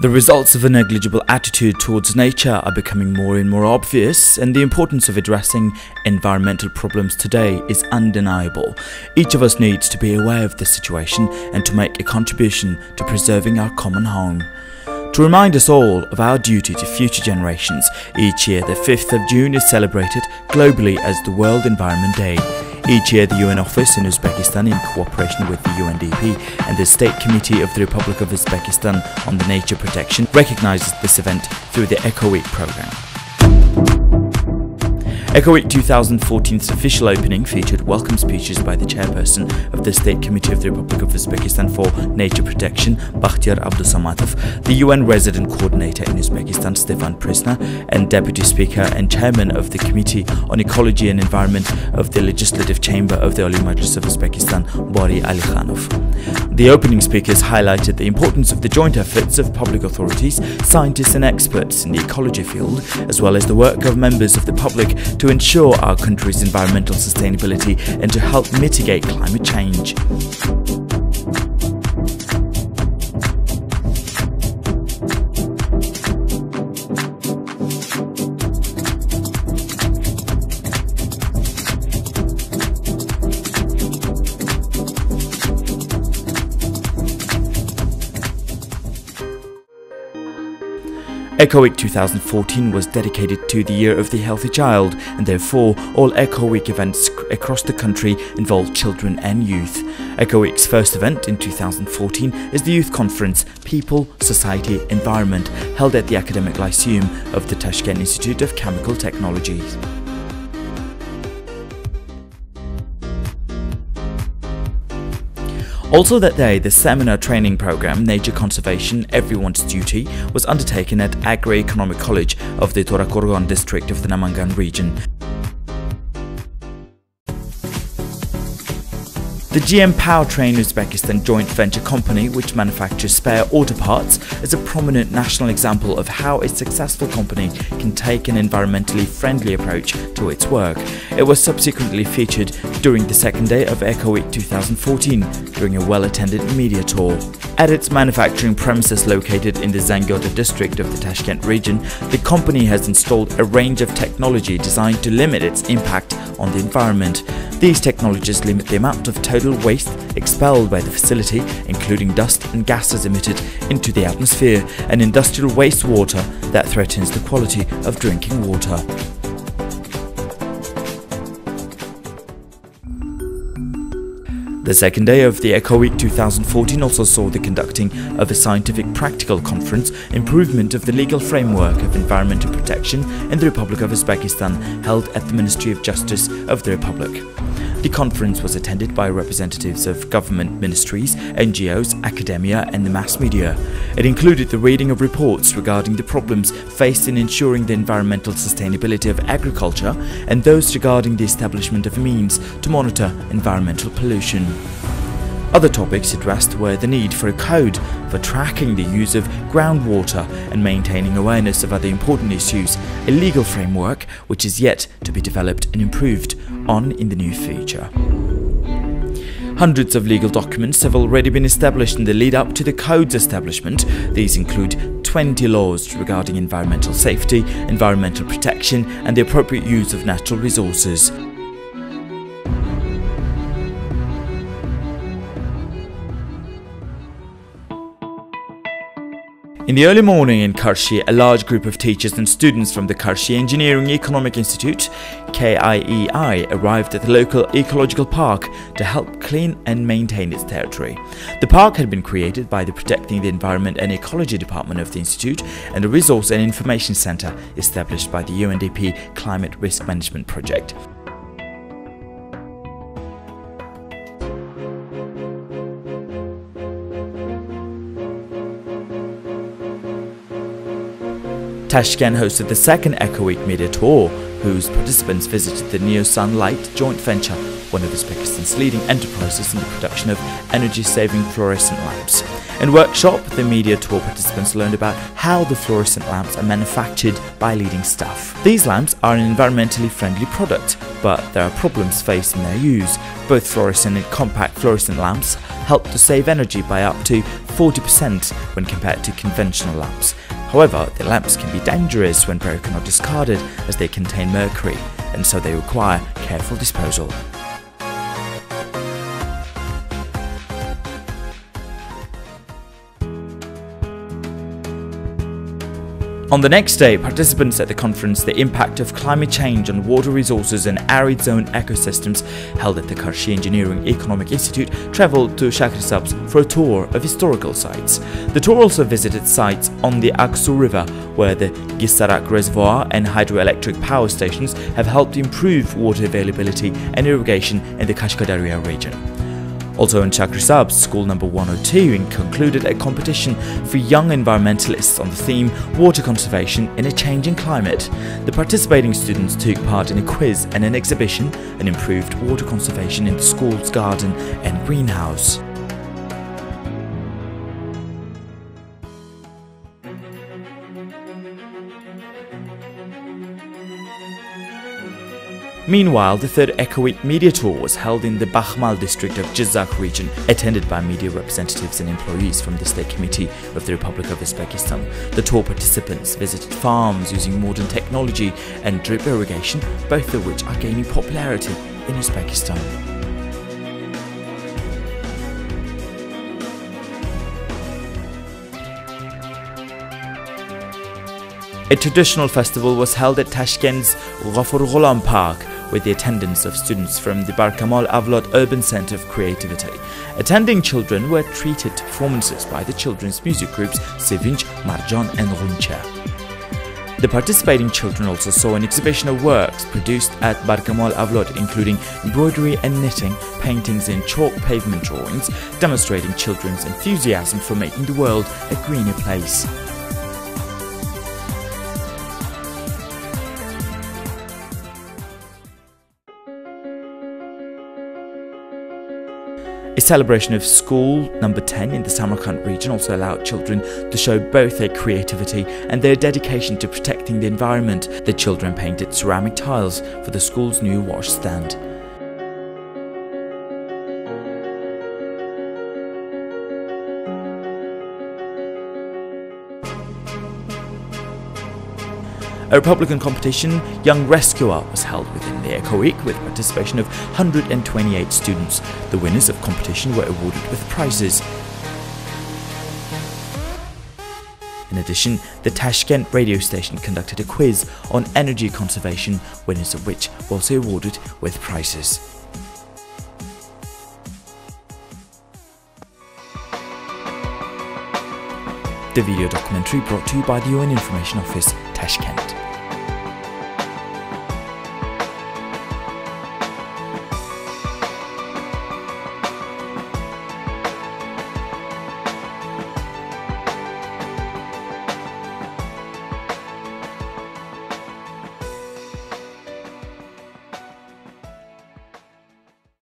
The results of a negligible attitude towards nature are becoming more and more obvious, and the importance of addressing environmental problems today is undeniable. Each of us needs to be aware of this situation and to make a contribution to preserving our common home. To remind us all of our duty to future generations, each year the 5th of June is celebrated globally as the World Environment Day. Each year, the UN office in Uzbekistan, in cooperation with the UNDP and the State Committee of the Republic of Uzbekistan on the Nature Protection, recognizes this event through the Eco Week program. EcoWeek 2014's official opening featured welcome speeches by the chairperson of the State Committee of the Republic of Uzbekistan for Nature Protection, Bakhtiar Abdusamatov, the UN resident coordinator in Uzbekistan, Stefan Priesner, and Deputy Speaker and Chairman of the Committee on Ecology and Environment of the Legislative Chamber of the Oliy Majlis of Uzbekistan, Bori Alikhanov. The opening speakers highlighted the importance of the joint efforts of public authorities, scientists and experts in the ecology field, as well as the work of members of the public to ensure our country's environmental sustainability and to help mitigate climate change. Eco Week 2014 was dedicated to the Year of the Healthy Child, and therefore all Eco Week events across the country involve children and youth. Eco Week's first event in 2014 is the Youth Conference People, Society, Environment, held at the Academic Lyceum of the Tashkent Institute of Chemical Technologies. Also that day, the seminar training program Nature Conservation Everyone's Duty was undertaken at Agri-Economic College of the Torakhorgon district of the Namangan region. The GM Powertrain Uzbekistan joint venture company, which manufactures spare auto parts, is a prominent national example of how a successful company can take an environmentally friendly approach to its work. It was subsequently featured during the second day of Eco Week 2014 during a well-attended media tour. At its manufacturing premises located in the Zangiota district of the Tashkent region, the company has installed a range of technology designed to limit its impact on the environment. These technologies limit the amount of total waste expelled by the facility, including dust and gases emitted into the atmosphere and industrial wastewater that threatens the quality of drinking water. The second day of the Eco Week 2014 also saw the conducting of a scientific practical conference, Improvement of the Legal Framework of Environmental Protection in the Republic of Uzbekistan, held at the Ministry of Justice of the Republic. The conference was attended by representatives of government ministries, NGOs, academia and the mass media. It included the reading of reports regarding the problems faced in ensuring the environmental sustainability of agriculture and those regarding the establishment of means to monitor environmental pollution. Other topics addressed were the need for a code for tracking the use of groundwater and maintaining awareness of other important issues, a legal framework which is yet to be developed and improved on in the new future. Hundreds of legal documents have already been established in the lead up to the code's establishment. These include 20 laws regarding environmental safety, environmental protection and the appropriate use of natural resources. In the early morning in Karshi, a large group of teachers and students from the Karshi Engineering Economic Institute, KIEI, arrived at the local ecological park to help clean and maintain its territory. The park had been created by the Protecting the Environment and Ecology Department of the Institute and a resource and information center established by the UNDP Climate Risk Management Project. Tashkent hosted the second Eco Week Media Tour, whose participants visited the Neo Sun Light joint venture one of Uzbekistan's leading enterprises in the production of energy-saving fluorescent lamps. In workshop, the media tour participants learned about how the fluorescent lamps are manufactured by leading staff. These lamps are an environmentally friendly product, but there are problems faced in their use. Both fluorescent and compact fluorescent lamps help to save energy by up to 40% when compared to conventional lamps. However, the lamps can be dangerous when broken or discarded as they contain mercury, and so they require careful disposal. On the next day, participants at the conference The Impact of Climate Change on Water Resources and Arid Zone Ecosystems held at the Karshi Engineering Economic Institute travelled to Shahrisabz for a tour of historical sites. The tour also visited sites on the Aksu River where the Gisarak Reservoir and hydroelectric power stations have helped improve water availability and irrigation in the Kashkadaria region. Also in Shahrisabz, school number 102 concluded a competition for young environmentalists on the theme Water Conservation in a Changing Climate. The participating students took part in a quiz and an exhibition on improved water conservation in the school's garden and greenhouse. Meanwhile, the third Eco media tour was held in the Bakhmal district of Jizak region, attended by media representatives and employees from the State Committee of the Republic of Uzbekistan. The tour participants visited farms using modern technology and drip irrigation, both of which are gaining popularity in Uzbekistan. A traditional festival was held at Tashkent's Ghafur Ghulam Park with the attendance of students from the Barkamol Avlod Urban Center of Creativity. Attending children were treated to performances by the children's music groups Sevinch, Marjan and Runcha. The participating children also saw an exhibition of works produced at Barkamol Avlod including embroidery and knitting, paintings and chalk pavement drawings, demonstrating children's enthusiasm for making the world a greener place. A celebration of school number 10 in the Samarkand region also allowed children to show both their creativity and their dedication to protecting the environment. The children painted ceramic tiles for the school's new wash stand. A Republican competition, Young Rescuer, was held within the Eco Week with participation of 128 students. The winners of competition were awarded with prizes. In addition, the Tashkent radio station conducted a quiz on energy conservation, winners of which were also awarded with prizes. The video documentary brought to you by the UN Information Office, Tashkent.